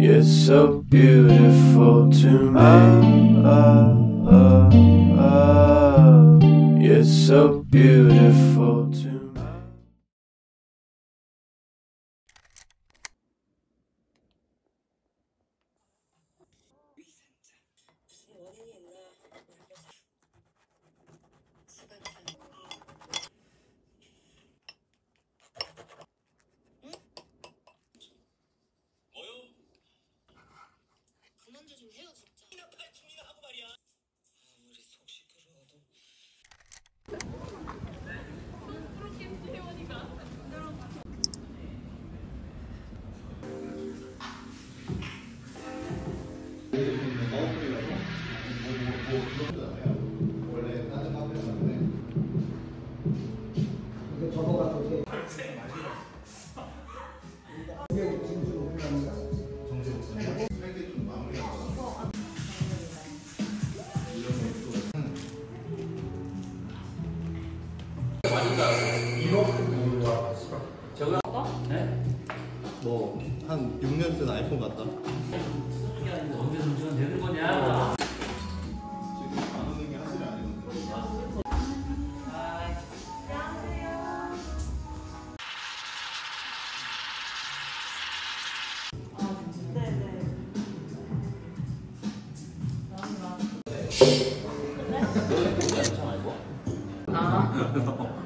You're so beautiful to me. Oh. You're so beautiful. you. 아.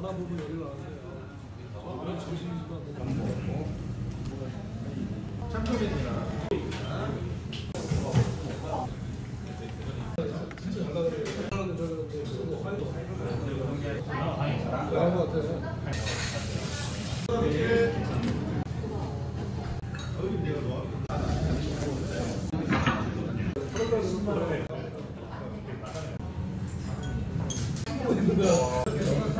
바다 보고 열이 나는데 저는 정신이지만 참고입니다. 진짜 잘 나가요. 잘하는 것 같아요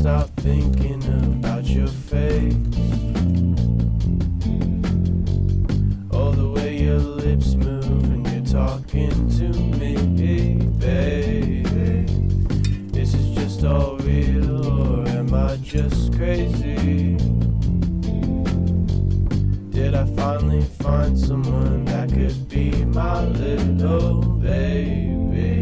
stop thinking about your face. Oh, the way your lips move when you're talking to me, baby. Is this just all real or am I just crazy? Did I finally find someone that could be my little baby?